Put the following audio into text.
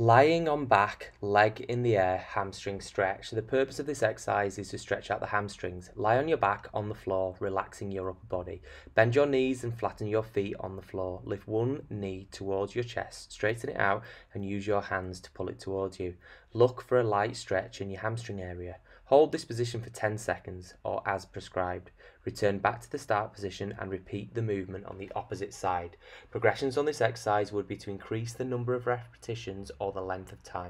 Lying on back, leg in the air, hamstring stretch. So the purpose of this exercise is to stretch out the hamstrings. Lie on your back on the floor, relaxing your upper body. Bend your knees and flatten your feet on the floor. Lift one knee towards your chest, straighten it out and use your hands to pull it towards you. Look for a light stretch in your hamstring area. Hold this position for 10 seconds or as prescribed. Return back to the start position and repeat the movement on the opposite side. Progressions on this exercise would be to increase the number of repetitions or the length of time.